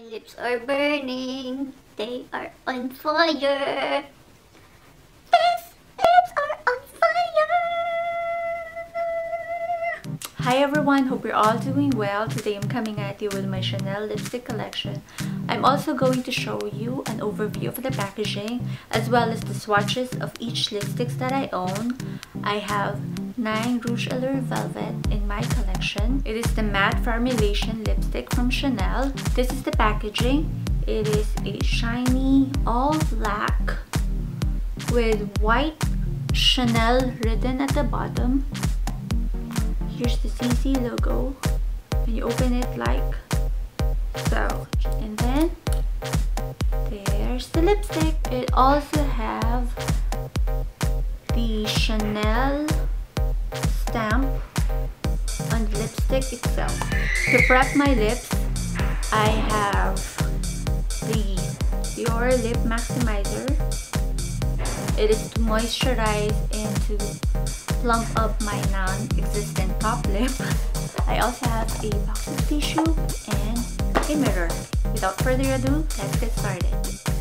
My lips are burning. They are on fire. These lips are on fire. Hi everyone, hope you're all doing well. Today I'm coming at you with my Chanel lipstick collection. I'm also going to show you an overview of the packaging as well as the swatches of each lipsticks that I own. I have 9 Rouge Allure Velvet in my collection. It is the matte formulation lipstick from Chanel. This is the packaging. It is a shiny all black with white Chanel written at the bottom here's the CC logo and you open it like so and then there's the lipstick it also have the Chanel stamp on the lipstick itself to prep my lips I have the Pure Lip Maximizer it is to moisturize and to plump up my non-existent top lip. I also have a box of tissue and a mirror. Without further ado, let's get started.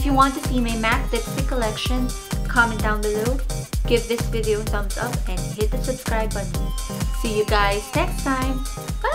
If you want to see my MAC lipstick collection, comment down below, give this video a thumbs up, and hit the subscribe button. See you guys next time. Bye!